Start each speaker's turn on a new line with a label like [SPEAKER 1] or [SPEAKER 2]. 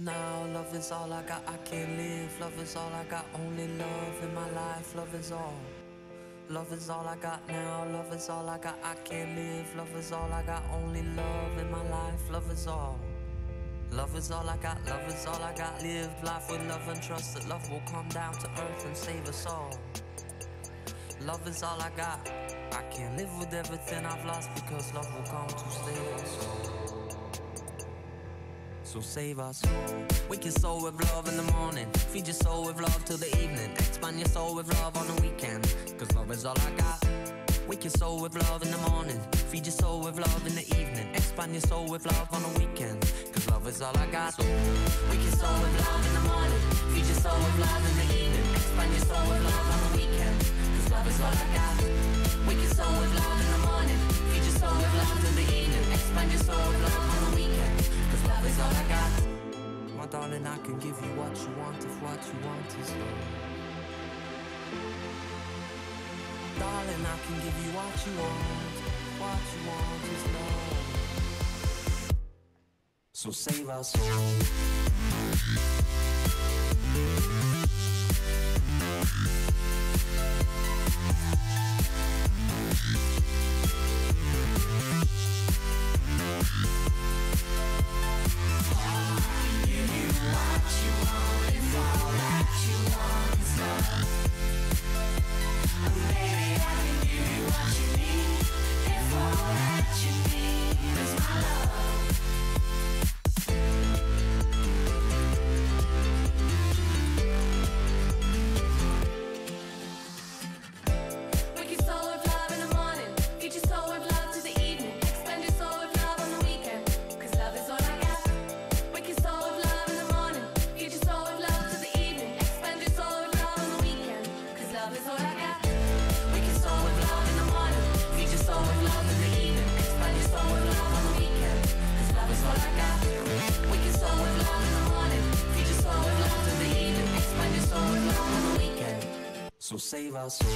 [SPEAKER 1] Now love is all I got, I can't live. Love is all I got, only love in my life. Love is all. Love is all I got now, love is all I got, I can't live. Love is all I got, only love in my life. Love is all. Love is all I got, love is all I got. Live life with love and trust that love will come down to earth and save us all. Love is all I got. I can't live with everything I've lost because love will come to save us all. So save us. Wake your soul with love in the morning. Feed your soul with love till the evening. Expand your soul with love on the weekend. Cause love is all I got. Wake your soul with love in the morning. Feed your soul with love in the evening. Expand your soul with love on the weekend. Cause love is all I got. So wake your soul with love in the morning. Darling, I can give you what you want if what you want is love. Darling, I can give you what you want. What you want is love. So save our soul. So save our soul.